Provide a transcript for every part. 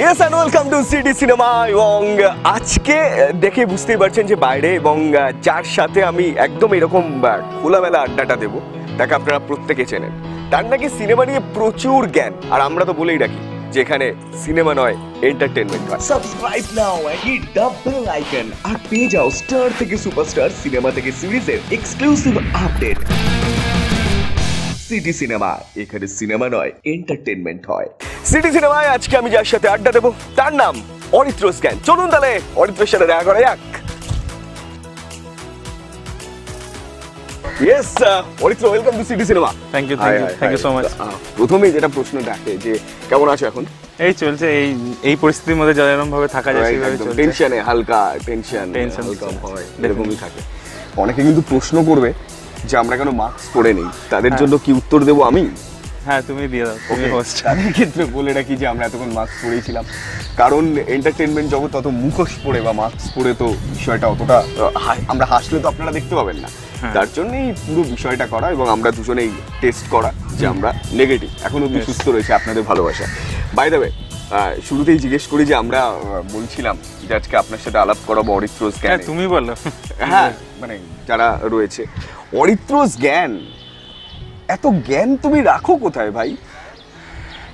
Yes and welcome to City Cinema এবং আজকে দেখে বুঝতেই পারছেন যে বাইরে এবং যার সাথে আমি একদম এরকম খোলামেলা আড্ডাটা দেবো, তাকে আপনারা প্রত্যেকে চেনেন। তার নাকি সিনেমা নিয়ে প্রচুর জ্ঞান, আর আমরা তো বলেই রাখি যেখানে সিনেমা নয় এন্টারটেনমেন্ট হয়। Subscribe now and hit the bell icon আর পেয়ে যাও স্টার থেকে সুপারস্টার সিনেমা থেকে সিরিজের এক্সক্লুসিভ আপডেট সিটি সিনেমা। এখানে সিনেমা নয় এন্টারটেনমেন্ট হয়। সিটি সিনেমায় আজকে আমি যার সাথে আড্ডা দেবো তার নাম অরিত্র স্ক্যান চলুন তাহলে অরিত্রের সাথে দেখা করা যাক। Yes Aritra welcome to City Cinema. Thank you thank you thank you so much প্রথমে যেটা প্রশ্ন দেখে যে কেমন আছো এখন? এই চলছে এই এই পরিস্থিতির মধ্যে যেরকম ভাবে থাকা যায় সেভাবে চলছে। টেনশনে হালকা টেনশন Tension হালকা। ভয় এরকমই থাকে। অনেকে কিন্তু প্রশ্ন করবে যে আমরা কেন মাস্ক পরে নেই? তাদের হ্যাঁ। জন্য কি উত্তর দেবো আমি? হ্যাঁ তুমি দিয়ে দাও তুমি হোস্ট তাদের ক্ষেত্রে বলে রাখি যে আমরা এতক্ষণ মাস্ক পরেছিলাম কারণ এন্টারটেনমেন্ট জগৎ অত মুখোশ পরে বা মাস্ক পরে তো বিষয়টা অতটা আমরা হাসলে তো আপনারা দেখতে পাবেন না। হ্যাঁ। তার জন্যই পুরো বিষয়টা করা এবং আমরা দুজনেই টেস্ট করা যে আমরা নেগেটিভ এখন অব্দি সুস্থ রয়েছে আপনাদের ভালোবাসা বাই দ্য শুরুতেই জিজ্ঞেস করি যে আমরা বলছিলাম যে আজকে আপনার সাথে আলাপ করাবো অরিত্রোজ হ্যাঁ জ্ঞান তুমি বলো। হ্যাঁ মানে যারা রয়েছে। অরিত্রোজ জ্ঞান এত জ্ঞান তুমি রাখো কোথায় ভাই?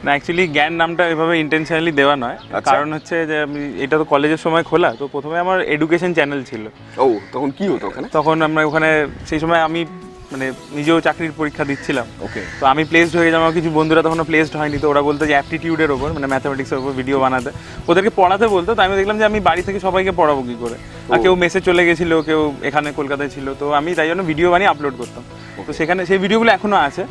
না অ্যাকচুয়ালি জ্ঞান নামটা এভাবে ইন্টেনশনালি দেওয়া নয়। আচ্ছা। কারণ হচ্ছে যে আমি এটা তো কলেজের সময় খোলা তো প্রথমে আমার এডুকেশন চ্যানেল ছিল। ও তখন কি হতো ওখানে? তখন আমরা ওখানে সেই সময় আমি মানে নিজেও চাকরির পরীক্ষা দিচ্ছিলাম। ওকে তো আমি প্লেসড হয়ে আমার কিছু বন্ধুরা তখনও প্লেসড হয়নি তো ওরা বলতো যে অ্যাপটিটিউডের ওপর মানে ম্যাথামেটিক্সের ওপর ভিডিও বানাতে। ওদেরকে পড়াতে বলতো তো আমি দেখলাম যে আমি বাড়ি থেকে সবাইকে পড়াবো কি করে। আর কেউ মেসে চলে গেছিল কেউ এখানে কলকাতায় ছিল তো আমি তাই জন্য ভিডিও বানিয়ে আপলোড করতাম। তো সেখানে সেই ভিডিওগুলো এখনও আছে।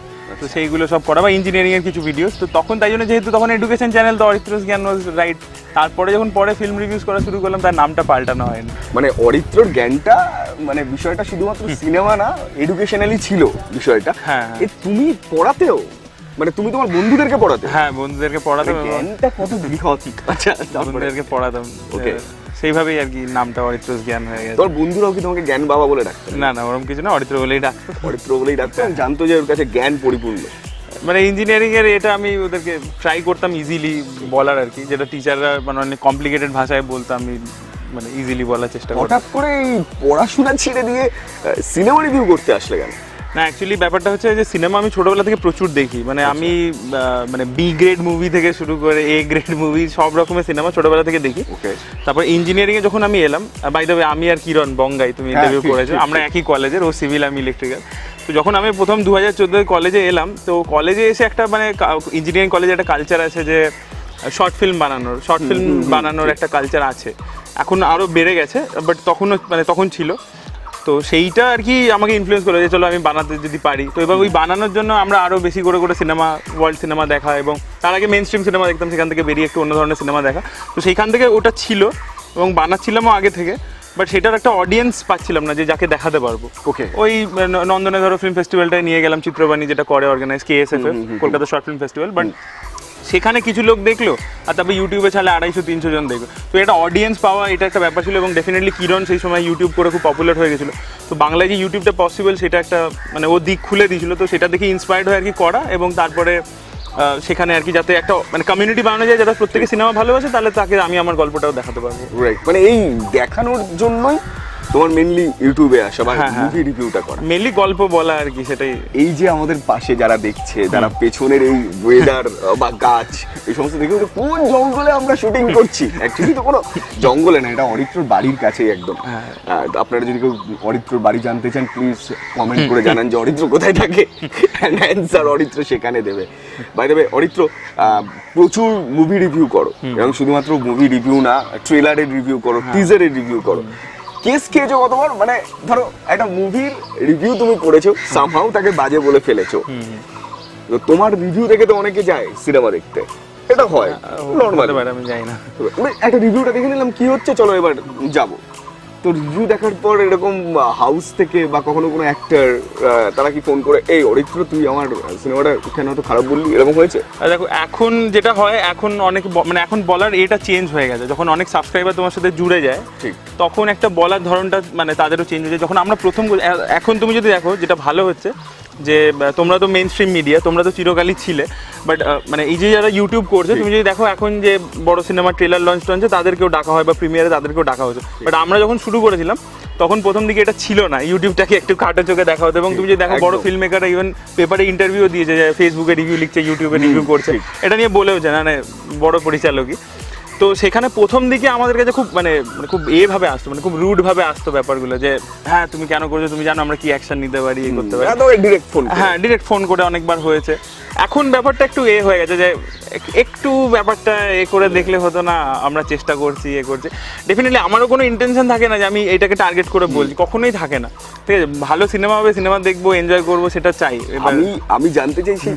তো সেইগুলো সব করা বা ইঞ্জিনিয়ারিং এর কিছু ভিডিওস তো তখন তাই জন্য যেহেতু তখন এডুকেশন চ্যানেল তো অরিত্রস জ্ঞান ওয়াজ রাইট তারপরে যখন পরে ফিল্ম রিভিউজ করা শুরু করলাম তার নামটা পাল্টানো হয়নি। মানে অরিত্রর জ্ঞানটা মানে বিষয়টা শুধুমাত্র সিনেমা না এডুকেশনালি ছিল বিষয়টা। হ্যাঁ, হ্যাঁ। এ তুমি পড়াতেও মানে তুমি তোমার বন্ধুদেরকে পড়াতে হ্যাঁ বন্ধুদেরকে পড়াতাম এবং জ্ঞানটা কত বৃহৎ আচ্ছা বন্ধুদেরকে পড়াতাম। Okay. সেইভাবেই আর কি নামটা অরিত্রস জ্ঞান হয়ে গেছে। তোর বন্ধুরাও কি তোমাকে জ্ঞান বাবা বলে ডাকতেন না না ওরকম কিছু না অরিত্র বলেই ডাকতো। অরিত্র বলেই ডাকতেন জানতো যে ওর কাছে জ্ঞান পরিপূর্ণ। মানে ইঞ্জিনিয়ারিং এর এটা আমি ওদেরকে ট্রাই করতাম ইজিলি বলার আর কি যেটা টিচাররা মানে অনেক কমপ্লিকেটেড ভাষায় বলতাম আমি মানে ইজিলি বলার চেষ্টা করতাম। হঠাৎ করে এই পড়াশোনা ছেড়ে দিয়ে সিনেমা রিভিউ করতে আসলে কেন? না অ্যাকচুয়ালি ব্যাপারটা হচ্ছে যে সিনেমা আমি ছোটবেলা থেকে প্রচুর দেখি। মানে আমি মানে বি গ্রেড মুভি থেকে শুরু করে এ গ্রেড মুভি সব রকমের সিনেমা ছোটবেলা থেকে দেখি। ওকে তারপর ইঞ্জিনিয়ারিং এ যখন আমি এলাম বাই দ্য আমি আর কিরণ বঙ্গাই তুমি হ্যাঁ, ইন্টারভিউ করেছ আমরা একই কলেজের ও সিভিল আমি ইলেকট্রিক্যাল তো যখন আমি প্রথম দু হাজার চোদ্দোয় কলেজে এলাম তো কলেজে এসে একটা মানে ইঞ্জিনিয়ারিং কলেজে একটা কালচার আছে যে শর্ট ফিল্ম বানানোর শর্ট ফিল্ম বানানোর একটা কালচার আছে। এখন আরও বেড়ে গেছে বাট তখনও মানে তখন ছিল। তো সেইটা আর কি আমাকে ইনফ্লুয়েন্স করে যে চলো আমি বানাতে যদি পারি। তো এবার ওই বানানোর জন্য আমরা আরও বেশি করে করে সিনেমা ওয়ার্ল্ড সিনেমা দেখা এবং তার আগে মেন স্ট্রিম সিনেমা দেখতাম সেখান থেকে বেরিয়ে একটু অন্য ধরনের সিনেমা দেখা। তো সেইখান থেকে ওটা ছিল এবং বানাচ্ছিলামও আগে থেকে বাট সেটার একটা অডিয়েন্স পাচ্ছিলাম না যে যাকে দেখাতে পারব। ওকে ওই নন্দনে ধরো ফিল্ম ফেস্টিভ্যালটায় নিয়ে গেলাম চিত্রবাণী যেটা করে organise K S F Kolkata short film festival but সেখানে কিছু লোক দেখল, আর তারপর ইউটিউবে ছাড়লে আড়াইশো, তিনশো জন দেখল। তো এটা অডিয়েন্স পাওয়া, এটা একটা ব্যাপার ছিল এবং ডেফিনেটলি কিরণ সেই সময় ইউটিউব করে খুব পপুলার হয়ে গেছিল। তো বাংলায় যে ইউটিউবটা পসিবল সেটা একটা মানে ও দিক খুলে দিয়েছিল। তো সেটা দেখে ইন্সপায়ার্ড হয়ে আর কি করা এবং তারপরে সেখানে আর কি যাতে একটা মানে কমিউনিটি বানানো যায় যারা প্রত্যেকে সিনেমা ভালোবাসে, তাহলে তাকে আমি আমার গল্পটাও দেখাতে পারব। রাইট মানে এই দেখানোর জন্যই তোমার মেনলি ইউটিউবে আসা বা হ্যাঁ, হ্যাঁ। মুভি রিভিউটা করা। মেনলি গল্প বলা আর কি সেটাই। এই যে আমাদের পাশে যারা দেখছে যারা পেছনের এই ওয়েদার বা গাছ এই সমস্ত দেখে কোন জঙ্গলে আমরা শুটিং করছি। অ্যাকচুয়ালি তো কোনো জঙ্গলে না এটা অরিত্রর বাড়ির কাছেই একদম। হ্যাঁ। আপনারা যদি কেউ অরিত্রর বাড়ি জানতে চান প্লিজ কমেন্ট করে জানান যে অরিত্র কোথায় থাকে। অ্যান্সার অরিত্র সেখানে দেবে। বাই দেবে অরিত্র প্রচুর মুভি রিভিউ করো। এবং শুধুমাত্র মুভি রিভিউ না ট্রেলারের রিভিউ করো টিজারের রিভিউ করো। কেস খেয়েছো কতবার মানে ধরো একটা মুভির রিভিউ তুমি করেছ সামহাও তাকে বাজে বলে ফেলেছো। তো তোমার রিভিউ দেখে তো অনেকে যায় সিনেমা দেখতে। এটা হয় নর্মাল আমি জানি না। একটা রিভিউটা দেখে নিলাম কি হচ্ছে চলো এবার যাব। তো রিভিউ দেখার পর এরকম হাউস থেকে বা কখনো কোনো অ্যাক্টার তারা কি ফোন করে এই অরিত্র তুই আমার সিনেমাটা কেন তো খারাপ বললি? এরকম হয়েছে? আর দেখো এখন যেটা হয় এখন অনেক মানে এখন বলার এটা চেঞ্জ হয়ে গেছে। যখন অনেক সাবস্ক্রাইবার তোমার সাথে জুড়ে যায় ঠিক। তখন একটা বলার ধরনটা মানে তাদেরও চেঞ্জ হয়ে যায়। যখন আমরা প্রথম এখন তুমি যদি দেখো যেটা ভালো হচ্ছে যে তোমরা তো মেন স্ট্রিম মিডিয়া তোমরা তো চিরকালই ছিলে বাট মানে এই যে যারা ইউটিউব করছে তুমি যদি দেখো এখন যে বড় সিনেমার ট্রেলার লঞ্চ টঞ্চে তাদেরকেও ডাকা হয় বা প্রিমিয়ারে তাদেরকেও ডাকা হতো বাট আমরা যখন শুরু করেছিলাম তখন প্রথম দিকে এটা ছিল না। ইউটিউবটাকে একটু খাটো চোখে দেখা হতো এবং তুমি যদি দেখো বড় ফিল্ম মেকাররা ইভেন পেপারে ইন্টারভিউ দিয়েছে যে ফেসবুকে রিভিউ লিখছে ইউটিউবে রিভিউ করছে। এটা নিয়ে বলেও যে না না বড় পরিচালকই। তো সেখানে প্রথম দিকে আমাদের কাছে খুব মানে মানে খুব এভাবে আসতো মানে খুব রুড ভাবে আসতো ব্যাপারগুলো যে হ্যাঁ তুমি কেন করছ? তুমি জানো আমরা কি অ্যাকশন নিতে পারি এই করতে পারি। ডিরেক্ট ফোন হ্যাঁ ডিরেক্ট ফোন করে অনেকবার হয়েছে। এখন ব্যাপারটা একটু এ হয়ে গেছে যে একটু ব্যাপারটা এ করে দেখলে হতো না আমরা চেষ্টা করছি এ করছি। ডেফিনেটলি আমারও কোনো ইন্টেনশন থাকে না যে আমি এটাকে টার্গেট করে বলছি কখনোই থাকে না। ঠিক আছে ভালো সিনেমা হবে সিনেমা দেখব এনজয় করব সেটা চাই। আমি আমি জানতে চাইছি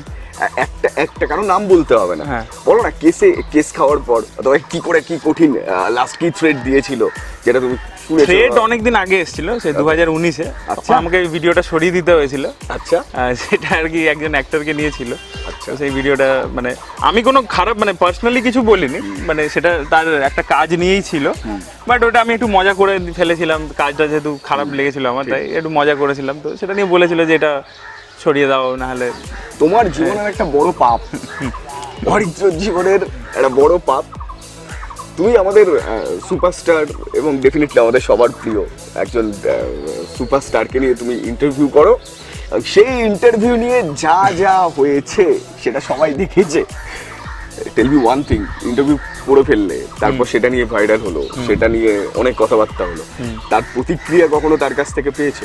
একটা একটা কারণ নাম বলতে হবে না। হ্যাঁ। বলো না কেসে কেস খাওয়ার পর অথবা কি করে কি কঠিন লাস্ট কি থ্রেড দিয়েছিল যেটা তুমি থ্রেড অনেকদিন আগে এসেছিল সে দু হাজার উনিশে। আচ্ছা। আমাকে ভিডিওটা সরিয়ে দিতে হয়েছিল। আচ্ছা। সেটা আর কি একজন অ্যাক্টরকে নিয়েছিল। আচ্ছা। সেই ভিডিওটা মানে আমি কোনো খারাপ মানে পার্সোনালি কিছু বলিনি মানে সেটা তার একটা কাজ নিয়েই ছিল। বাট ওটা আমি একটু মজা করে ফেলেছিলাম কাজটা যেহেতু খারাপ লেগেছিল আমার তাই একটু মজা করেছিলাম। তো সেটা নিয়ে বলেছিল যে এটা সরিয়ে দাও নাহলে। তোমার জীবনের একটা বড় পাপ। দরিদ্র জীবনের একটা বড় পাপ। তুমি আমাদের সুপারস্টার এবং ডেফিনেটলি আমাদের সবার প্রিয়। একজন সুপারস্টারকে নিয়ে তুমি ইন্টারভিউ করো। সেই ইন্টারভিউ নিয়ে যা যা হয়েছে সেটা সবাই দেখেছে। Tell me one thing interview করে ফেললে তারপর সেটা নিয়ে ভাইরাল হলো সেটা নিয়ে অনেক কথাবার্তা হলো। তার প্রতিক্রিয়া কখনো তার কাছ থেকে পেয়েছ?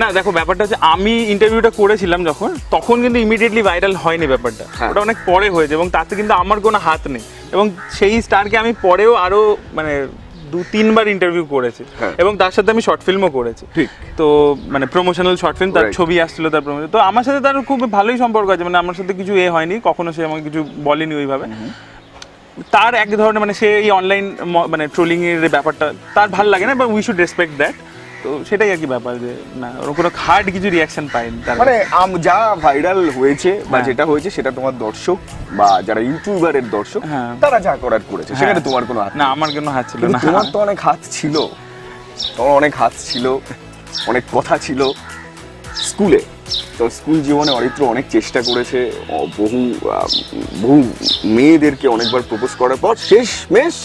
না দেখো ব্যাপারটা হচ্ছে আমি ইন্টারভিউটা করেছিলাম যখন তখন কিন্তু ইমিডিয়েটলি ভাইরাল হয়নি ব্যাপারটা। হ্যাঁ। ওটা অনেক পরে হয়েছে এবং তাতে কিন্তু আমার কোনো হাত নেই। এবং সেই স্টারকে আমি পরেও আরও মানে দু তিনবার ইন্টারভিউ করেছি। হ্যাঁ। এবং তার সাথে আমি শর্ট ফিল্মও করেছি। তো মানে প্রমোশনাল শর্ট ফিল্ম তার ছবি আসছিল তার প্রমোশন তো আমার সাথে তার খুব ভালোই সম্পর্ক আছে মানে আমার সাথে কিছু এ হয়নি কখনো সে আমাকে কিছু বলেনি ওইভাবে। তার এক ধরনের মানে সে এই অনলাইন মানে ট্রোলিং এর ব্যাপারটা তার ভালো লাগে না বা উই শুড রেসপেক্ট দ্যাট তো সেটাই আর কি ব্যাপার যে না ওরকম কোনো হার্ড কিছু রিয়াকশন পাইনি তার মানে আম- যা ভাইরাল হয়েছে বা হ্যাঁ। যেটা হয়েছে সেটা তোমার দর্শক বা যারা ইউটিউবারের দর্শক হ্যাঁ। তারা যা করার করেছে সেখানে হ্যাঁ। তোমার কোনো হাত না আমার কোনো হাত ছিল না তোমার তো অনেক হাত ছিল তোমার অনেক হাত ছিল অনেক কথা ছিল স্কুলে তো স্কুল জীবনে অরিত্র অনেক চেষ্টা করেছে বহু বহু মেয়েদেরকে অনেকবার প্রপোজ করার পর শেষ মেশ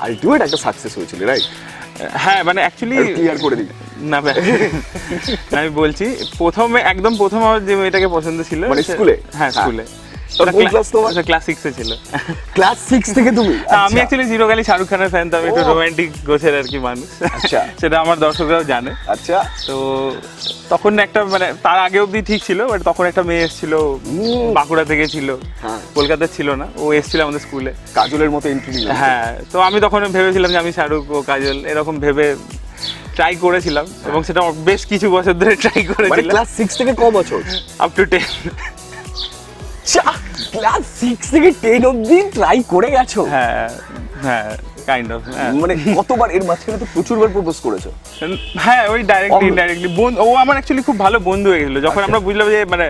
আলটিমেট একটা সাকসেস হয়েছিল রাইট হ্যাঁ মানে অ্যাকচুয়ালি ক্লিয়ার করে দিই না আমি বলছি প্রথমে একদম প্রথম আমার যে মেয়েটাকে পছন্দ ছিল মানে স্কুলে? হ্যাঁ হ্যাঁ। স্কুলে তো কোন class তোমার? ক্লাস সিক্সে ছিল। ক্লাস সিক্স থেকে তুমি? আমি আচ্ছা। অ্যাকচুয়ালি চিরকালই শাহরুখ খানের ফ্যান তো আমি একটু রোমান্টিক গোছের আর কি মানুষ। আচ্ছা। সেটা আমার দর্শকরাও জানে। আচ্ছা। তো তখন একটা মানে তার আগে অবধি ঠিক ছিল বাট তখন একটা মেয়ে এসেছিল বাঁকুড়া থেকে ছিল। হ্যাঁ। কলকাতার ছিল না ও এসেছিল আমাদের স্কুলে কাজলের মতো হ্যাঁ তো আমি তখন ভেবেছিলাম যে আমি শাহরুখ ও কাজল এরকম ভেবে ট্রাই করেছিলাম এবং সেটা বেশ কিছু বছর ধরে ট্রাই মানে করেছিলাম। ক্লাস সিক্স থেকে ক বছর। Up to ten class six থেকে টেন অব্দি ট্রাই করে গেছো? হ্যাঁ হ্যাঁ কাইন্ড অফ মানে কতবার এর মাঝখানে তো প্রচুরবার প্রপোজ করেছ? হ্যাঁ ওই ডাইরেক্টলি ইনডাইরেক্টলি ও আমার অ্যাকচুয়ালি খুব ভালো বন্ধু হয়ে গেছিল। যখন আমরা বুঝলাম যে মানে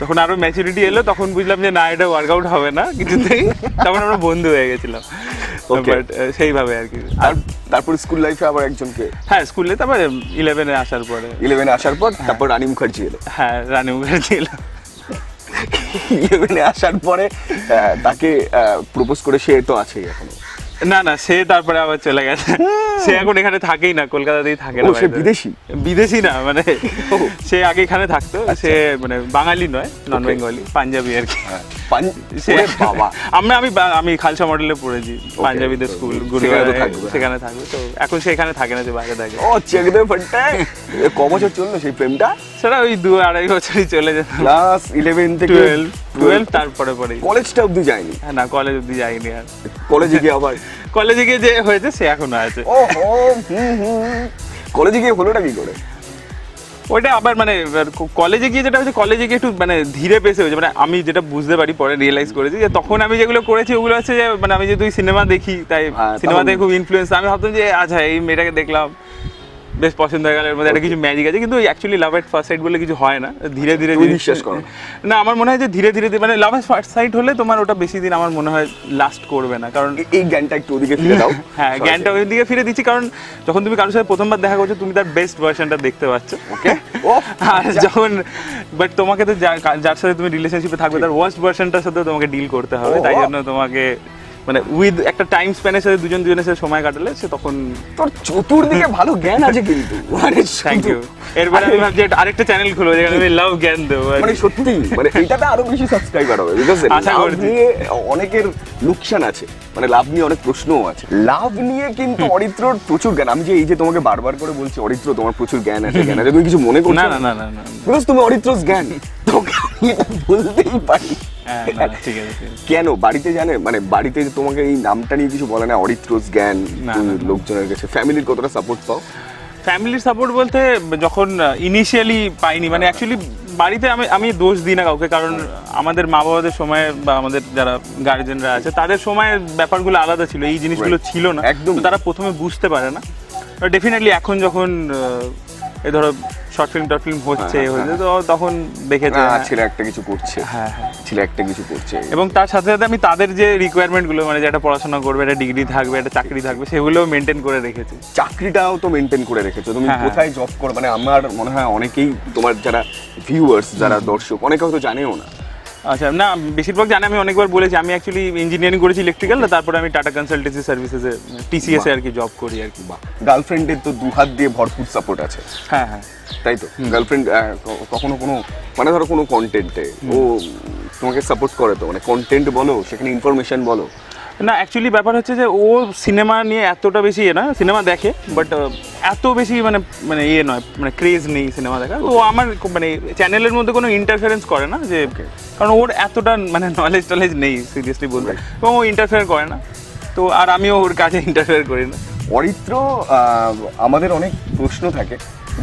যখন আরও ম্যাচুরিটি এলো তখন বুঝলাম যে না এটা ওয়ার্কআউট হবে না কিছুতেই। তখন আমরা বন্ধু হয়ে গেছিলাম. বাট সেইভাবে আর কি। আর তারপর স্কুল লাইফে আবার একজনকে? হ্যাঁ স্কুলে তারপরে ইলেভেনে আসার পরে। ইলেভেনে আসার পর তারপর রানী মুখার্জি এলো। হ্যাঁ রানী মুখার্জি এলো। ইলেভেনে আসার পরে তাকে প্রপোজ করে সে তো আছেই এখন। না না সে তারপরে আবার চলে গেছে। সে এখন এখানে থাকেই না কলকাতাতেই থাকে না সে বিদেশি? বিদেশি না মানে সে আগে এখানে থাকতো সে মানে বাঙালি নয় নন আচ্ছা। বেঙ্গলি পাঞ্জাবি আর কি। ওরে বাবা। আমরা আমি আমি খালসা মডেলে পড়েছি পাঞ্জাবিদের স্কুল সেখানে থাকবে। তো এখন সে এখানে থাকে না যে বাইরে থাকে। ও চেক দে ফান্টা। ক বছর চলল সেই প্রেমটা? সেটা ওই দু আড়াই বছরই চলে যেত। ক্লাস ইলেভেন থেকে টুয়েলভ টুয়েলভ তারপরে পরেই কলেজটা অব্দি যায়নি? হ্যাঁ না কলেজ অব্দি যাইনি আর। কলেজে গিয়ে আবার? কলেজে গিয়ে যে হয়েছে সে এখনও আছে। ও হুম হুম। কলেজে গিয়ে হলোটা কি করে? ওইটা আবার মানে কলেজে গিয়ে যেটা হচ্ছে কলেজে গিয়ে একটু মানে ধীরে পেসে হয়েছে। মানে আমি যেটা বুঝতে পারি পরে রিয়েলাইজ করেছি যে তখন আমি যেগুলো করেছি ওগুলো হচ্ছে যে মানে আমি যেহেতু সিনেমা দেখি তাই সিনেমা সিনেমাতে খুব ইনফ্লুয়েন্স আমি ভাবতাম যে আচ্ছা এই মেয়েটাকে দেখলাম। বেশ পছন্দ হয়ে গেল। এর মধ্যে একটা কিছু ম্যাজিক আছে কিন্তু actually love at first sight বলে কিছু হয় না। ধীরে ধীরে বিশ্বাস করো। না? আমার মনে হয় যে ধীরে ধীরে মানে লাভ এট ফার্স্ট সাইড হলে তোমার ওটা বেশি দিন আমার মনে হয় লাস্ট করবে না কারণ এই জ্ঞানটা একটু ওদিকে ফিরে দাও। হ্যাঁ জ্ঞানটা ওই দিকে ফিরে দিচ্ছি কারণ যখন তুমি কারোর সাথে প্রথমবার দেখা করছ তুমি তার বেস্ট ভার্সনটা দেখতে পাচ্ছ। ওকে ও আর যখন বাট তোমাকে তো যার সাথে তুমি রিলেশনশিপে থাকবে তার ওয়ার্স্ট ভার্সনটার সাথে তোমাকে ডিল করতে হবে তাই জন্য তোমাকে মানে উইথ একটা টাইম স্প্যানের সাথে দুজন দুজনের সাথে সময় কাটালে সে তখন তোর চতুর্দিকে ভালো জ্ঞান আছে কিন্তু। মানে থ্যাংক ইউ এরপরে আমি ভাবছি আরেকটা চ্যানেল খুলবো যেখানে আমি লাভ জ্ঞান দেবো মানে সত্যি মানে এটাতে আরও বেশি সাবস্ক্রাইবার হবে লাভ। নিয়ে অনেকের লোকসান আছে মানে লাভ নিয়ে অনেক প্রশ্নও আছে। লাভ নিয়ে কিন্তু অরিত্রর প্রচুর জ্ঞান আমি যে এই যে তোমাকে বারবার করে বলছি অরিত্র তোমার প্রচুর জ্ঞান আছে জ্ঞান আছে তুমি কিছু মনে করছ না না না না না। বিকজ তুমি অরিত্রস জ্ঞান। তোকে আমি এটা বলতেই পারি। হ্যাঁ। কেন? বাড়িতে জানে? মানে বাড়িতে তোমাকে এই নামটা নিয়ে কিছু বলে না? অরিত্রস জ্ঞান। লোকজনের কাছে। ফ্যামিলির কতটা সাপোর্ট পাও? ফ্যামিলির সাপোর্ট বলতে যখন ইনিশিয়ালি পাইনি মানে অ্যাকচুয়ালি বাড়িতে আমি আমি দোষ দিই না কাউকে কারণ আমাদের মা বাবাদের সময় বা আমাদের যারা গার্জেনরা আছে তাদের সময় ব্যাপারগুলো আলাদা ছিল এই জিনিসগুলো ছিল না। একদম। তারা প্রথমে বুঝতে পারে না। ডেফিনেটলি এখন যখন এই ধরো শর্ট ফিল্ম টর্ট ফিল্ম হচ্ছে হ্যাঁ, হচ্ছে তো তখন দেখেছে হ্যাঁ, ছেলে একটা কিছু করছে। হ্যাঁ হ্যাঁ। ছেলে একটা কিছু করছে। এবং তার সাথে সাথে আমি তাদের যে রিকোয়ারমেন্টগুলো মানে যে একটা পড়াশোনা করবে একটা ডিগ্রি থাকবে একটা চাকরি থাকবে সেগুলো মেনটেন করে রেখেছি। চাকরিটাও তো মেনটেন করে রেখেছো। তুমি হ্যাঁ, হ্যাঁ। কোথায় জব করো? মানে আমার মনে হয় অনেকেই তোমার যারা ভিউয়ার্স যারা দর্শক অনেকে হয়তো জানেও না। আচ্ছা না বেশিরভাগ জানে আমি অনেকবার বলেছি আমি অ্যাকচুয়ালি ইঞ্জিনিয়ারিং করেছি ইলেকট্রিক্যাল তারপরে আমি টাটা কনসালটেন্সি সার্ভিসেসে টিসিএস আর কি জব করি আর কি। বা গার্লফ্রেন্ডের তো দু হাত দিয়ে ভরপুর সাপোর্ট আছে। হ্যাঁ হ্যাঁ। তাই তো? গার্লফ্রেন্ড কখনো কোনো মানে ধরো কোনো কন্টেন্টে ও তোমাকে সাপোর্ট করে তো মানে কন্টেন্ট বলো সেখানে ইনফরমেশন বলো। না অ্যাকচুয়ালি ব্যাপার হচ্ছে যে ও সিনেমা নিয়ে এতটা বেশি ইয়ে না সিনেমা দেখে বাট এত বেশি মানে মানে ইয়ে নয় মানে ক্রেজ নেই সিনেমা দেখা তো ও আমার মানে চ্যানেলের মধ্যে কোনো ইন্টারফারেন্স করে না যে কারণ ওর এতটা মানে নলেজ টলেজ নেই সিরিয়াসলি বলবে. এবং ও ইন্টারফেয়ার করে না। তো আর আমিও ওর কাছে ইন্টারফেয়ার করি না। অরিত্র আমাদের অনেক প্রশ্ন থাকে।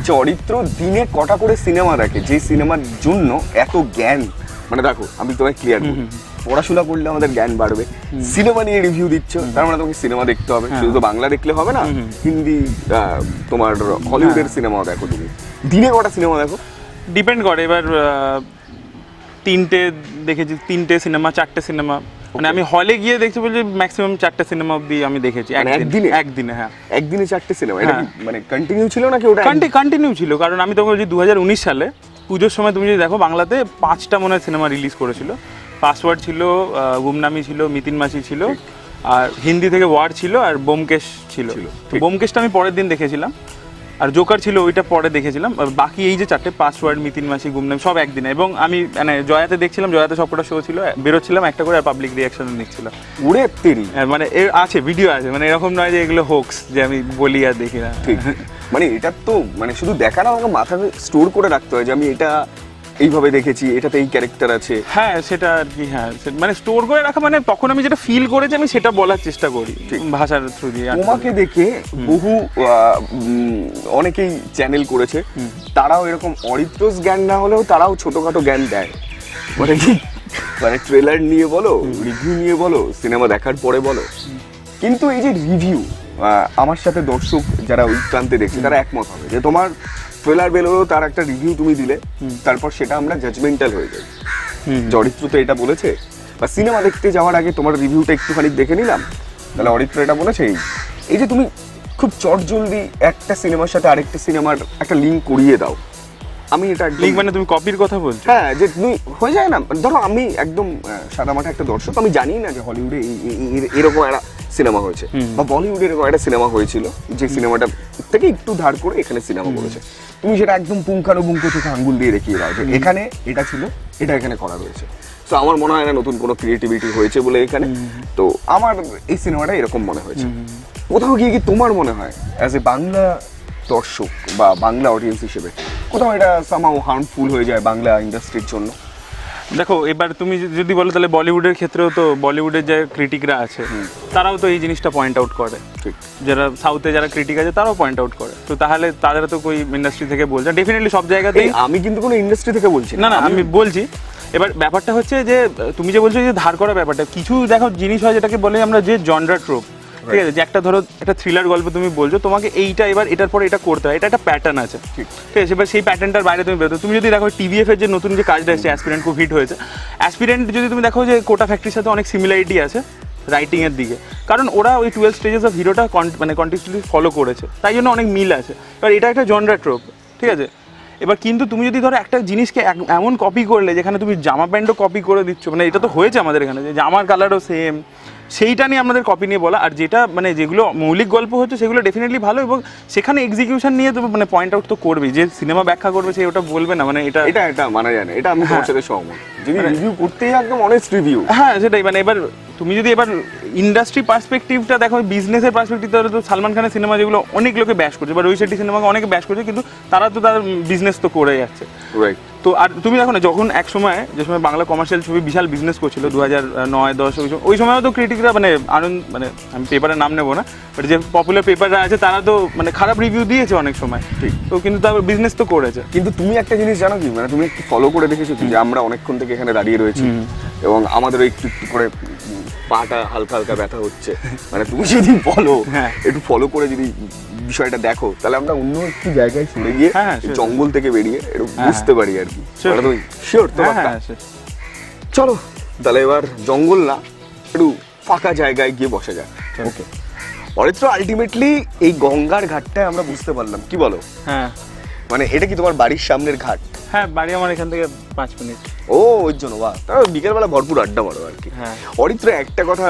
যে অরিত্র দিনে কটা করে সিনেমা দেখে? যে সিনেমার জন্য এত জ্ঞান। মানে দেখো আমি তোমায় ক্লিয়ার পড়াশোনা করলে আমাদের জ্ঞান বাড়বে। সিনেমা নিয়ে রিভিউ দিচ্ছ তার মানে তোমাকে সিনেমা দেখতে হবে। হ্যাঁ। শুধু তো বাংলা দেখলে হবে না হিন্দি তোমার হলিউডের হ্যাঁ। সিনেমাও দেখো তুমি। দিনে কটা সিনেমা দেখো? ডিপেন্ড করে এবার তিনটে দেখেছি তিনটে সিনেমা চারটে সিনেমা। মানে আমি হলে গিয়ে দেখছি বলছি ম্যাক্সিমাম চারটে সিনেমা অবধি আমি দেখেছি মানে একদিন একদিনে? হ্যাঁ। একদিনে চারটে সিনেমা এটা মানে কন্টিনিউ ছিল নাকি ওটা কন্টিনিউ ছিল কারণ আমি তখন বলছি দু সালে পুজোর সময় তুমি যদি দেখো বাংলাতে পাঁচটা মনে হয় সিনেমা রিলিজ করেছিল। পাসওয়ার্ড ছিল গুমনামি ছিল মিতিন মাসি ছিল আর হিন্দি থেকে ওয়ার ছিল আর বোমকেশ ছিল। ছিল, তো বোমকেশটা আমি পরের দিন দেখেছিলাম। আর জোকার ছিল ওইটা পরে দেখেছিলাম। বাকি এই যে চারটে পাসওয়ার্ড মিতিন মাসি গুমনাম সব একদিনে। এবং আমি মানে জয়াতে দেখছিলাম জয়াতে সবকটা শো ছিল বেরোচ্ছিলাম একটা করে পাবলিক রিয়াকশন নিচ্ছিলাম উড়ে তেরি। আহ, মানে এর আছে ভিডিও আছে মানে এরকম নয় যে এগুলো হোক্স যে আমি বলি আর দেখি না। ঠিক। মানে এটা তো মানে শুধু দেখা না আমাকে মাথায় স্টোর করে রাখতে হয় যে আমি এটা এইভাবে দেখেছি এটাতে এই ক্যারেক্টার আছে। হ্যাঁ সেটা আর কি হ্যাঁ। মানে স্টোর করে রাখা মানে তখন আমি যেটা ফিল করেছি আমি সেটা বলার চেষ্টা করি ভাষার থ্রু দিয়ে। তোমাকে দেখে বহু অনেকেই চ্যানেল করেছে। তারাও এরকম অরিত্রস জ্ঞান না হলেও তারাও ছোটখাটো জ্ঞান দেয়। মানে কি? মানে ট্রেলার নিয়ে বলো রিভিউ নিয়ে বলো সিনেমা দেখার পরে বলো। কিন্তু এই যে রিভিউ আমার সাথে দর্শক যারা ওই প্রান্তে দেখছে তারা একমত হবে যে তোমার ট্রেলার বেরোলো তার একটা রিভিউ তুমি দিলে তারপর সেটা আমরা জাজমেন্টাল হয়ে যাই। হুম। যে তো এটা বলেছে বা সিনেমা দেখতে যাওয়ার আগে তোমার রিভিউটা একটুখানি দেখে নিলাম তাহলে অরিত্র এটা বলেছে এই এই যে তুমি খুব চটজলদি একটা সিনেমার সাথে আরেকটা সিনেমার একটা লিঙ্ক করিয়ে দাও। আমি এটা লিঙ্ক মানে তুমি কপির কথা বলছো? হ্যাঁ যে তুমি হয়ে যায় না ধরো আমি একদম সাদা মাঠে একটা দর্শক আমি জানি না যে হলিউডে এরকম একটা সিনেমা হয়েছে। বা বলিউডে এরকম একটা সিনেমা হয়েছিল যে সিনেমাটা থেকে একটু ধার করে এখানে সিনেমা করেছে। তুমি সেটা একদম পুঙ্খানুপুঙ্খ চোখে আঙ্গুল দিয়ে দেখিয়ে দাও যে এখানে এটা ছিল এটা এখানে করা রয়েছে। তো আমার মনে হয় না নতুন কোনো ক্রিয়েটিভিটি হয়েছে বলে এখানে। তো আমার এই সিনেমাটা এরকম মনে হয়েছে। কোথাও গিয়ে কি তোমার মনে হয় অ্যাজ এ বাংলা দর্শক বা বাংলা অডিয়েন্স হিসেবে কোথাও এটা সামাও হার্মফুল হয়ে যায় বাংলা ইন্ডাস্ট্রির জন্য? দেখো এবার তুমি যদি বলো তাহলে বলিউডের ক্ষেত্রেও তো বলিউডের যে ক্রিটিকরা আছে তারাও তো এই জিনিসটা পয়েন্ট আউট করে। ঠিক। যারা সাউথে যারা ক্রিটিক আছে তারাও পয়েন্ট আউট করে। তো তাহলে তাদের তো কই ইন্ডাস্ট্রি থেকে বলছে। ডেফিনেটলি সব জায়গাতেই আমি কিন্তু কোনো ইন্ডাস্ট্রি থেকে বলছি না। না আমি বলছি এবার ব্যাপারটা হচ্ছে যে তুমি যে বলছো যে ধার করা ব্যাপারটা কিছু দেখো জিনিস হয় যেটাকে বলে আমরা যে জনরা ট্রোপ ঠিক আছে যে একটা ধরো একটা থ্রিলার গল্প তুমি বলছো তোমাকে এইটা এবার এটার পরে এটা করতে হয় এটা একটা প্যাটার্ন আছে। ঠিক। আছে এবার সেই প্যাটার্নটার বাইরে তুমি বেরোতে তুমি যদি দেখো টিভিএফ এর যে নতুন যে কাজটা এসেছে অ্যাসপিরেন্ট খুব হিট হয়েছে অ্যাসপিরেন্ট যদি তুমি দেখো যে কোটা ফ্যাক্টরির সাথে অনেক সিমিলারিটি আছে রাইটিং এর দিকে কারণ ওরা ওই টুয়েলভ স্টেজেস অফ হিরোটা মানে কন্টিনিউসলি ফলো করেছে তাই জন্য অনেক মিল আছে। এবার এটা একটা জনরা ট্রোপ ঠিক আছে? এবার কিন্তু তুমি যদি ধরো একটা জিনিসকে এমন কপি করলে যেখানে তুমি জামা প্যান্টও কপি করে দিচ্ছ মানে এটা তো হয়েছে আমাদের এখানে যে জামার কালারও সেম সেইটা নিয়ে আমাদের কপি নিয়ে বলা। আর যেটা মানে যেগুলো মৌলিক গল্প হচ্ছে সেগুলো ডেফিনেটলি ভালো এবং সেখানে এক্সিকিউশন নিয়ে তো মানে পয়েন্ট আউট তো করবেই। যে সিনেমা ব্যাখ্যা করবে সে ওটা বলবে না মানে এটা এটা এটা মানা যায় না। এটা আমি তোমার সাথে সহমত। যদি রিভিউ করতেই একদম অনেস্ট রিভিউ হ্যাঁ সেটাই। মানে এবার তুমি যদি এবার ইন্ডাস্ট্রি পার্সপেক্টিভটা দেখো বিজনেসের পার্সপেক্টিভ তাহলে তো সালমান খানের সিনেমা যেগুলো অনেক লোকে ব্যাশ করছে। বা রোহিত শেট্টি সিনেমাকে অনেকে ব্যাশ করছে কিন্তু তারা তো তার বিজনেস তো করে যাচ্ছে। রাইট তো আর তুমি দেখো না যখন এক সময় যে সময় বাংলা কমার্শিয়াল ছবি বিশাল বিজনেস করছিল দু হাজার নয় দশ ওই সময় ওই সময়ও তো ক্রিটিকরা মানে আনন্দ মানে আমি পেপারের নাম নেব না বাট যে পপুলার পেপাররা আছে তারা তো মানে খারাপ রিভিউ দিয়েছে অনেক সময়। ঠিক। তো কিন্তু তার বিজনেস তো করেছে। কিন্তু তুমি একটা জিনিস জানো কি মানে তুমি একটু ফলো করে দেখেছ যে আমরা অনেকক্ষণ থেকে এখানে দাঁড়িয়ে রয়েছি এবং আমাদের একটু একটু করে পাটা হালকা হালকা ব্যথা হচ্ছে। মানে তুমি যদি বলো হ্যাঁ। একটু ফলো করে যদি বিষয়টা দেখো তাহলে আমরা অন্য একটু জায়গায় সরে গিয়ে হ্যাঁ, হ্যাঁ, জঙ্গল থেকে বেরিয়ে একটু বুঝতে পারি আর কি। শিওর তো। চলো তাহলে এবার জঙ্গল না একটু ফাঁকা জায়গায় গিয়ে বসা যায় ওকে অরিত্র আলটিমেটলি এই গঙ্গার ঘাটটায় আমরা বুঝতে পারলাম কি বলো? হ্যাঁ। মানে এটা কি তোমার বাড়ির সামনের ঘাট? হ্যাঁ বাড়ি আমার এখান থেকে পাঁচ মিনিট। ও ওই জন্য বাহ। তাহলে বিকেলবেলা ভরপুর আড্ডা মারো আর কি। হ্যাঁ। অরিত্র একটা কথা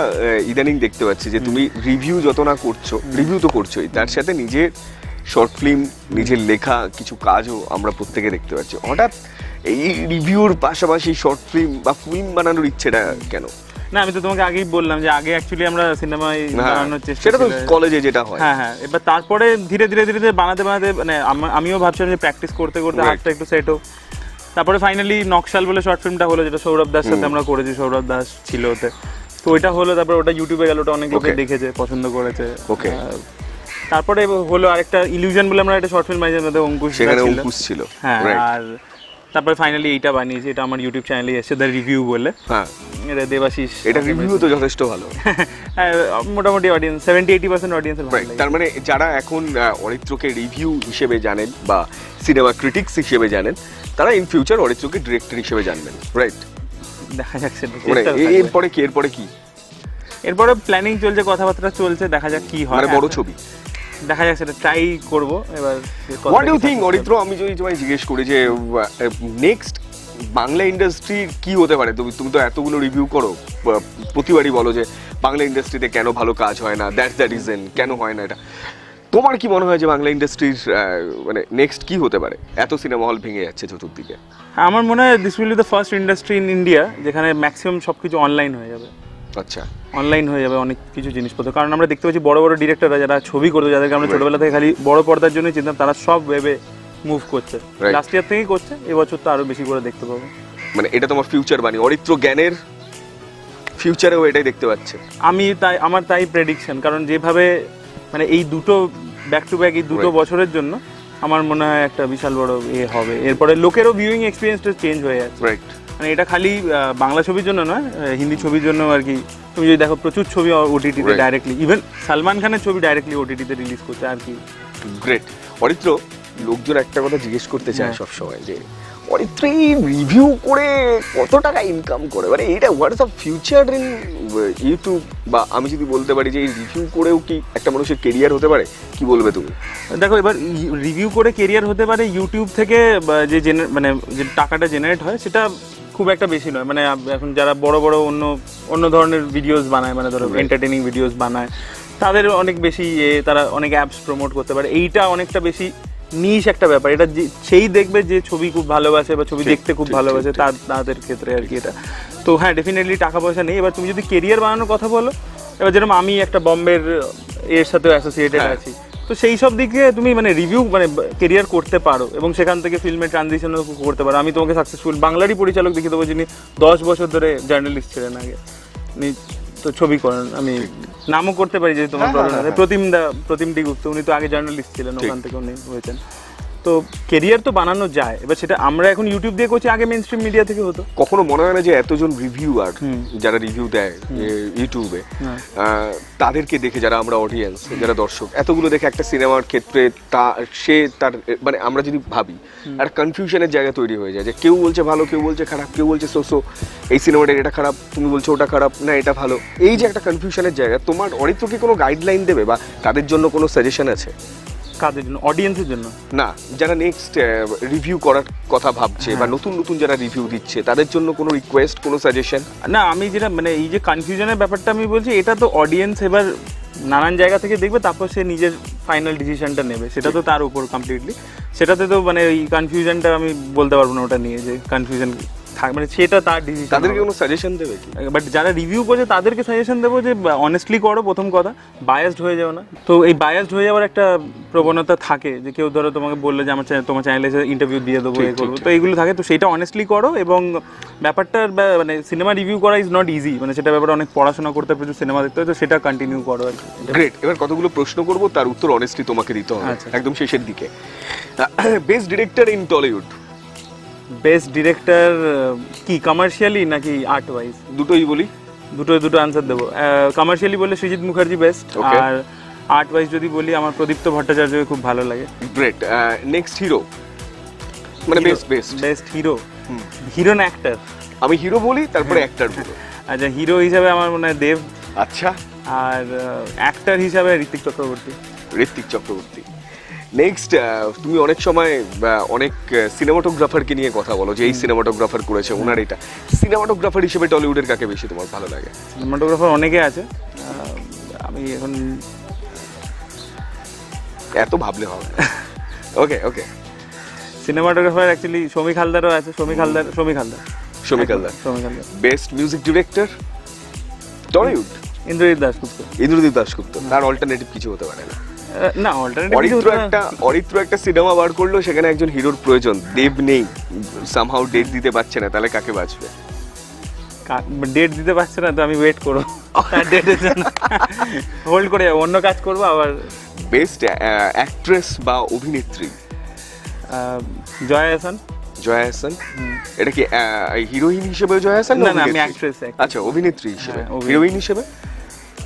ইদানিং দেখতে পাচ্ছি যে তুমি রিভিউ যত না করছ রিভিউ তো করছোই তার সাথে নিজের শর্ট ফিল্ম নিজের লেখা কিছু কাজও আমরা প্রত্যেকে দেখতে পাচ্ছি। হঠাৎ এই রিভিউর পাশাপাশি শর্ট ফিল্ম বা ফিল্ম বানানোর ইচ্ছেটা কেন? না আমি তো তোমাকে আগেই বললাম যে আগে অ্যাকচুয়ালি আমরা সিনেমায় হ্যাঁ, বানানোর চেষ্টা সেটা তো কলেজে যেটা হয়। হ্যাঁ হ্যাঁ এবার তারপরে ধীরে ধীরে ধীরে ধীরে বানাতে বানাতে মানে আমিও ভাবছিলাম যে প্র্যাকটিস করতে করতে হাতটা একটু সেট হোক। তারপরে ফাইনালি নকশাল বলে শর্ট ফিল্মটা হলো যেটা সৌরভ দাস সাথে আমরা করেছি সৌরভ দাস ছিল ওতে। তো ওইটা হলো তারপরে ওটা ইউটিউবে গেল ওটা অনেক লোকে দেখেছে পছন্দ করেছে। ওকে তারপরে হলো আরেকটা ইলিউশন বলে আমরা একটা শর্ট ফিল্ম বানিয়েছি মধ্যে অঙ্কুশ সেখানে। অঙ্কুশ ছিল। হ্যাঁ আর তারপরে ফাইনালি এইটা বানিয়েছি এটা আমার ইউটিউব চ্যানেলে এসেছে দ্য রিভিউ বলে। হ্যাঁ। এটা দেবাশিস এটা রিভিউ তো যথেষ্ট ভালো। হ্যাঁ, মোটামুটি অডিয়েন্স সেভেন্টি এইটি পার্সেন্ট অডিয়েন্সের ভালো তার মানে যারা এখন অরিত্রকে রিভিউ হিসেবে জানেন বা সিনেমা ক্রিটিক্স হিসেবে জানেন তারা ইন ফিউচার অরিত্রকে ডিরেক্টর হিসেবে জানবেন। রাইট দেখা যাক সেটা মানে। এরপরে কি এরপরে কি? এরপরে প্ল্যানিং চলছে কথাবার্তা চলছে দেখা যাক কি হয়। মানে বড় ছবি। দেখা যাক সেটা ট্রাই করব। এবার হোয়াট ইউ থিঙ্ক অরিত্র? আমি যদি তোমায় জিজ্ঞেস করি যে নেক্সট বাংলা ইন্ডাস্ট্রির কি হতে পারে? তুমি তুমি তো এতগুলো রিভিউ করো প্রতিবারই বলো যে বাংলা ইন্ডাস্ট্রিতে কেন ভালো কাজ হয় না? দ্যাটস দ্য রিজন কেন হয় না এটা? তোমার কি মনে হয় যে বাংলা ইন্ডাস্ট্রির মানে নেক্সট কি হতে পারে? এত সিনেমা হল ভেঙে যাচ্ছে চতুর্দিকে। আমার মনে হয় this will be the first industry in India যেখানে ম্যাক্সিমাম সব কিছু অনলাইন হয়ে যাবে। আচ্ছা। অনলাইন হয়ে যাবে অনেক কিছু জিনিসপত্র। কারণ আমরা দেখতে পাচ্ছি বড় বড় ডিরেক্টররা যারা ছবি করতো যাদেরকে আমরা ছোটবেলা থেকে খালি বড় পর্দার জন্য চিন্তা তারা সব ওয়েবে মুভ করছে। লাস্ট ইয়ার থেকেই করছে এবছর তো আরও বেশি করে দেখতে পাবো। মানে এটা তোমার ফিউচার বাণী অরিত্র জ্ঞানের ফিউচারেও এটাই দেখতে পাচ্ছে। আমি তাই আমার তাই প্রেডিকশন কারণ যেভাবে মানে এই দুটো ব্যাক টু ব্যাক এই দুটো বছরের জন্য আমার মনে হয় একটা বিশাল বড় এ হবে। এরপরে লোকেরও ভিউইং এক্সপিরিয়েন্সটা চেঞ্জ হয়ে যাচ্ছে। রাইট মানে এটা খালি বাংলা ছবির জন্য নয় হিন্দি ছবির জন্য আর কি। তুমি যদি দেখো প্রচুর ছবি ওটিটিতে. ডাইরেক্টলি ইভেন সালমান খানের ছবি ডাইরেক্টলি ওটিটিতে রিলিজ করছে আর কি। গ্রেট অরিত্র লোকজন একটা কথা জিজ্ঞেস করতে চায় হ্যাঁ। সব সময় যে অরিত্র রিভিউ করে কত টাকা ইনকাম করে? মানে এটা what is the future in YouTube বা আমি যদি বলতে পারি যে এই রিভিউ করেও কি একটা মানুষের কেরিয়ার হতে পারে? কি বলবে তুমি? দেখো এবার রিভিউ করে কেরিয়ার হতে পারে ইউটিউব থেকে যে মানে যে টাকাটা জেনারেট হয় সেটা খুব একটা বেশি নয়। মানে এখন যারা বড় বড় অন্য অন্য ধরনের ভিডিওস বানায় মানে ধরো এন্টারটেনিং ভিডিওস বানায় তাদের অনেক বেশি এ তারা অনেক অ্যাপস প্রমোট করতে পারে। এইটা অনেকটা বেশি নিশ একটা ব্যাপার। এটা যে- সেই দেখবে যে ছবি খুব ভালোবাসে বা ছবি দেখতে খুব ভালোবাসে তার তাদের ক্ষেত্রে আর কি এটা। তো হ্যাঁ ডেফিনেটলি টাকা পয়সা নেই। এবার তুমি যদি কেরিয়ার বানানোর কথা বলো এবার যেরকম আমি একটা বম্বের এর সাথে অ্যাসোসিয়েটেড। আছি। তো সেই সব দিকে তুমি মানে রিভিউ মানে কেরিয়ার করতে পারো এবং সেখান থেকে ফিল্মে ট্রানজিশনও করতে পারো। আমি তোমাকে সাকসেসফুল বাংলারই পরিচালক দেখে দেবো যিনি দশ বছর ধরে জার্নালিস্ট ছিলেন আগে। তো ছবি করেন আমি নামও করতে পারি যে তোমার হ্যাঁ, হ্যাঁ, হ্যাঁ। প্রতিম দা প্রতিম ডি গুপ্ত উনি তো আগে জার্নালিস্ট ছিলেন ওখান থেকে উনি হয়েছেন। তো কেরিয়ার তো বানানো যায়। এবার সেটা আমরা এখন ইউটিউব দিয়ে করছি আগে মেন স্ট্রিম মিডিয়া থেকে হতো। কখনো মনে হয় না যে এতজন রিভিউয়ার যারা রিভিউ দেয় ইউটিউবে হ্যাঁ। তাদেরকে দেখে যারা আমরা অডিয়েন্স যারা দর্শক এতগুলো দেখে একটা সিনেমার ক্ষেত্রে তা সে তার মানে আমরা যদি ভাবি একটা কনফিউশনের জায়গা তৈরি হয়ে যায় যে কেউ বলছে ভালো কেউ বলছে খারাপ কেউ বলছে সোসো এই সিনেমাটা এটা খারাপ তুমি বলছো ওটা খারাপ না এটা ভালো। এই যে একটা কনফিউশনের জায়গা তোমার অরিত্র কি কোনো গাইডলাইন দেবে বা তাদের জন্য কোনো সাজেশন আছে? কাদের জন্য? অডিয়েন্সের জন্য? না যারা নেক্সট রিভিউ করার কথা ভাবছে বা নতুন নতুন যারা রিভিউ দিচ্ছে তাদের জন্য কোনো রিকোয়েস্ট কোনো সাজেশন না আমি যেটা মানে এই যে কনফিউশনের ব্যাপারটা আমি বলছি এটা তো অডিয়েন্স এবার নানান জায়গা থেকে দেখবে তারপর সে নিজের ফাইনাল ডিসিশনটা নেবে। সেটা তো তার উপর কমপ্লিটলি সেটাতে তো মানে এই কনফিউশনটা আমি বলতে পারব না ওটা নিয়ে যে কনফিউশন থাক মানে সেটা তার ডিসিশন তাদেরকে কোনো সাজেশন দেবে কি? বাট যারা রিভিউ করছে তাদেরকে সাজেশন দেবো যে অনেস্টলি করো প্রথম কথা বায়াসড হয়ে যাও না। তো এই বায়াসড হয়ে যাওয়ার একটা প্রবণতা থাকে যে কেউ ধরো তোমাকে বললে যে আমার তোমার চ্যানেলে এসে ইন্টারভিউ দিয়ে দেবো এ করব। তো এইগুলো থাকে তো সেটা অনেস্টলি করো এবং ব্যাপারটার মানে সিনেমা রিভিউ করা ইজ নট ইজি মানে সেটা ব্যাপারে অনেক পড়াশোনা করতে প্রচুর সিনেমা দেখতে হয় তো সেটা কন্টিনিউ করো আর কি। গ্রেট এবার কতগুলো প্রশ্ন করব তার উত্তর অনেস্টলি তোমাকে দিতে হবে আচ্ছা। একদম শেষের দিকে। Best director in Tollywood best director কি কমার্শিয়ালি নাকি আর্ট ওয়াইজ দুটোই বলি। দুটো দুটো আনসার দেবো। কমার্শিয়ালি বলে সৃজিৎ মুখার্জি বেস্ট. আর আর্ট ওয়াইজ যদি বলি আমার প্রদীপ্ত ভট্টাচার্যকে খুব ভালো লাগে। গ্রেট নেক্সট হিরো মানে best best best hero hero না অ্যাক্টার আমি হিরো বলি তারপরে। অ্যাক্টর বলো। আচ্ছা হিরো হিসাবে আমার মনে হয় দেব। আচ্ছা। আর অ্যাক্টার হিসাবে ঋতিক চক্রবর্তী। ঋত্বিক চক্রবর্তী। নেক্সট তুমি অনেক সময় অনেক সিনেমাটোগ্রাফারকে নিয়ে কথা বলো যে এই সিনেমাটোগ্রাফার করেছে ওনার এটা। সিনেমাটোগ্রাফার হিসেবে টলিউডের কাকে বেশি তোমার ভালো লাগে? সিনেমাটোগ্রাফার অনেকে আছে আমি এখন এত ভাবলে হবে ওকে ওকে সিনেমাটোগ্রাফার অ্যাকচুয়ালি সমীক হালদারও আছে Samik Haldar Samik Haldar Shamik Haldar Samik Haldar best music director Tollywood Indrajit Dasgupta Indradeep Dasgupta. তার অল্টারনেটিভ কিছু হতে পারে না। না অরিত্র একটা অরিত্র একটা সিনেমা বার করল সেখানে একজন হিরোর প্রয়োজন। দেব নেই। সামহাউ ডেট দিতে পারছে না। তাহলে কাকে বাঁচবে? ডেট দিতে পারছে না তো আমি ওয়েট করব। ডেটের জন্য। হোল্ড করে যাব। অন্য কাজ করব আবার বেস্ট অ্যাক্ট্রেস বা অভিনেত্রী? জয়া হাসান। জয়া হাসান? এটা কি হিরোইন হিসেবে জয়া হাসান না, না, আমি actress। আচ্ছা অভিনেত্রী হিসেবে। হ্যাঁ, হিরোইন হিসেবে?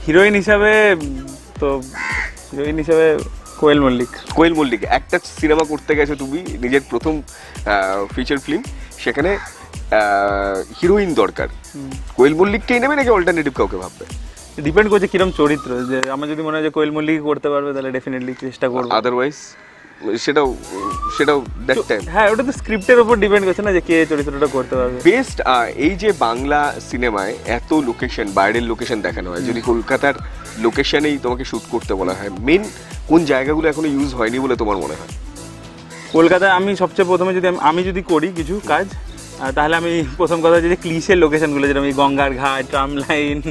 হিরোইন হিসাবে তো হিরোইন হিসাবে কোয়েল মল্লিক। কোয়েল মল্লিক একটা সিনেমা করতে গেছো তুমি নিজের প্রথম ফিচার ফিল্ম সেখানে হিরোইন দরকার। কোয়েল মল্লিককেই নেবে নাকি অল্টারনেটিভ কাউকে ভাববে? ডিপেন্ড করছে কিরম চরিত্র যে আমার যদি মনে হয় যে কোয়েল মল্লিক করতে পারবে তাহলে ডেফিনেটলি চেষ্টা করব। আদারওয়াইজ সেটাও সেটাও দ্যাট টাইম হ্যাঁ ওটা তো স্ক্রিপ্টের উপর ডিপেন্ড করছে না যে কে চরিত্রটা করতে পারবে। বেস্ট এই যে বাংলা সিনেমায় এত লোকেশন বাইরের লোকেশন দেখানো হয় যদি কলকাতার লোকেশনেই তোমাকে শুট করতে বলা হয় মেন কোন জায়গাগুলো এখনও ইউজ হয়নি বলে তোমার মনে হয়? কলকাতায় আমি সবচেয়ে প্রথমে যদি আমি- যদি করি কিছু কাজ তাহলে আমি প্রথম কথা হচ্ছে যে ক্লিশের লোকেশনগুলো যেরকম এই গঙ্গার ঘাট ট্রাম লাইন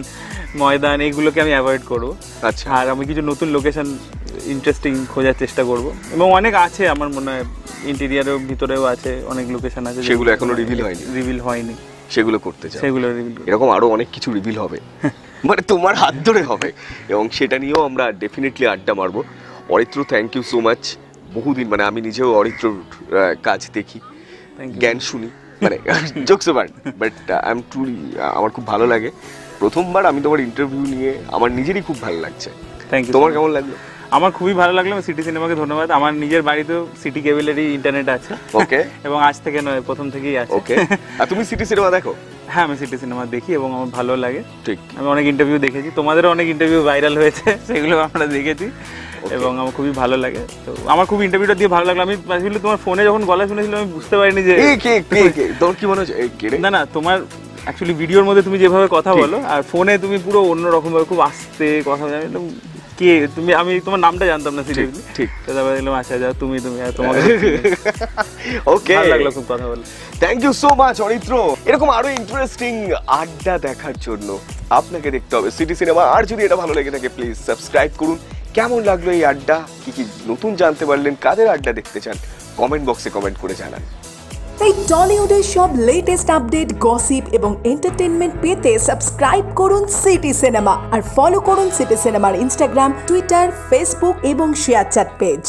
ময়দান এইগুলোকে আমি অ্যাভয়েড করব। আচ্ছা। আর আমি কিছু নতুন লোকেশন ইন্টারেস্টিং খোঁজার চেষ্টা করব। এবং অনেক আছে আমার মনে হয় ইন্টেরিয়ারের ভিতরেও আছে অনেক লোকেশন আছে। সেগুলো এখনও রিভিল হয়নি। রিভিল হয়নি। সেগুলো করতে চাই সেগুলো এরকম আরও অনেক কিছু রিভিল হবে। মানে তোমার হাত ধরে হবে। এবং সেটা নিয়েও আমরা ডেফিনেটলি আড্ডা মারবো। Aritra thank you so much বহুদিন মানে আমি নিজেও অরিত্রর কাজ দেখি। জ্ঞান শুনি। মানে jokes but but I am truly আমার খুব ভালো লাগে। প্রথমবার আমি তোমার ইন্টারভিউ নিয়ে আমার নিজেরই খুব ভালো লাগছে। থ্যাংক ইউ তোমার কেমন লাগল? আমার খুবই ভালো লাগল সিটি সিনেমাকে ধন্যবাদ। আমার নিজের বাড়িতেও সিটি কেবলেরই ইন্টারনেট আছে। ওকে এবং আজ থেকে নয় প্রথম থেকেই আছে। ওকে আর তুমি সিটি সিনেমা দেখো? হ্যাঁ আমি সিটি সিনেমা দেখি এবং আমার ভালো লাগে। ঠিক। আমি অনেক ইন্টারভিউ দেখেছি। তোমাদেরও অনেক ইন্টারভিউ ভাইরাল হয়েছে সেগুলো আমরা দেখেছি। এবং আমার খুবই ভালো লাগে। তো আমার খুব ইন্টারভিউটা দিয়ে ভালো লাগল। আমি আসলে তোমার ফোনে যখন গলা শুনেছিলাম আমি বুঝতে পারিনি যে এ কে কে কে? কি মনে হচ্ছে? না না তোমার অ্যাকচুয়ালি ভিডিওর মধ্যে তুমি যেভাবে কথা বলো আর ফোনে তুমি পুরো অন্য রকম ভাবে খুব আস্তে কথা বলো আমি কে? তুমি আমি তোমার নামটা জানতাম না সিরিয়াসলি ঠিক। তো তারপরে দেখলাম আচ্ছা যাও তুমি তুমি আর তোমাকে ওকে ভালো লাগল খুব কথা বলে। Thank you so much Aritra এরকম আরও ইন্টারেস্টিং আড্ডা দেখার জন্য আপনাকে দেখতে হবে। সিটি সিনেমা আর যদি এটা ভালো লেগে থাকে প্লিজ সাবস্ক্রাইব করুন। কেমন লাগল এই আড্ডা? কি কি নতুন জানতে পারলেন? কাদের আড্ডা দেখতে চান? কমেন্ট বক্সে কমেন্ট করে জানান। এই টলিউডের সব লেটেস্ট আপডেট গসিপ এবং এন্টারটেনমেন্ট পেতে সাবস্ক্রাইব করুন সিটি সিনেমা আর ফলো করুন সিটি সিনেমার ইনস্টাগ্রাম টুইটার ফেসবুক এবং শেয়ার চ্যাট পেজ